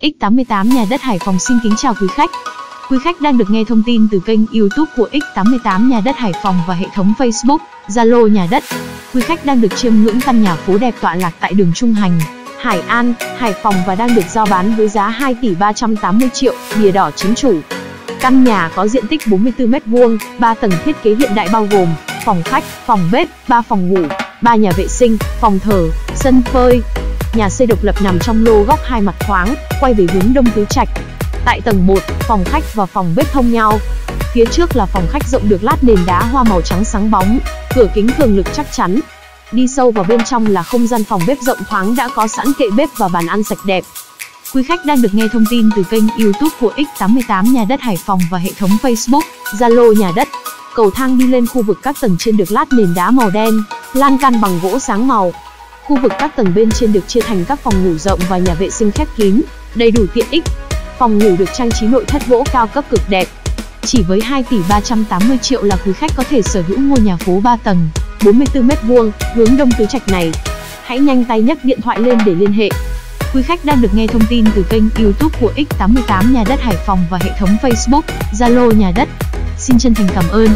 X88 nhà đất Hải Phòng xin kính chào quý khách. Quý khách đang được nghe thông tin từ kênh YouTube của X88 nhà đất Hải Phòng và hệ thống Facebook, Zalo nhà đất. Quý khách đang được chiêm ngưỡng căn nhà phố đẹp tọa lạc tại đường Trung Hành, Hải An, Hải Phòng và đang được giao bán với giá 2 tỷ 380 triệu, bìa đỏ chính chủ. Căn nhà có diện tích 44 m2, 3 tầng thiết kế hiện đại bao gồm phòng khách, phòng bếp, 3 phòng ngủ, 3 nhà vệ sinh, phòng thờ, sân phơi, Nhà xây độc lập nằm trong lô góc hai mặt thoáng, quay về hướng đông tứ trạch. Tại tầng 1, phòng khách và phòng bếp thông nhau. Phía trước là phòng khách rộng được lát nền đá hoa màu trắng sáng bóng, cửa kính cường lực chắc chắn. Đi sâu vào bên trong là không gian phòng bếp rộng thoáng đã có sẵn kệ bếp và bàn ăn sạch đẹp. Quý khách đang được nghe thông tin từ kênh YouTube của X88 nhà đất Hải Phòng và hệ thống Facebook, Zalo nhà đất. Cầu thang đi lên khu vực các tầng trên được lát nền đá màu đen, lan can bằng gỗ sáng màu, Khu vực các tầng bên trên được chia thành các phòng ngủ rộng và nhà vệ sinh khép kín, đầy đủ tiện ích. Phòng ngủ được trang trí nội thất gỗ cao cấp cực đẹp. Chỉ với 2 tỷ 380 triệu là quý khách có thể sở hữu ngôi nhà phố 3 tầng, 44 m2, hướng đông tứ trạch này. Hãy nhanh tay nhấc điện thoại lên để liên hệ. Quý khách đang được nghe thông tin từ kênh YouTube của X88 Nhà đất Hải Phòng và hệ thống Facebook, Zalo Nhà đất. Xin chân thành cảm ơn.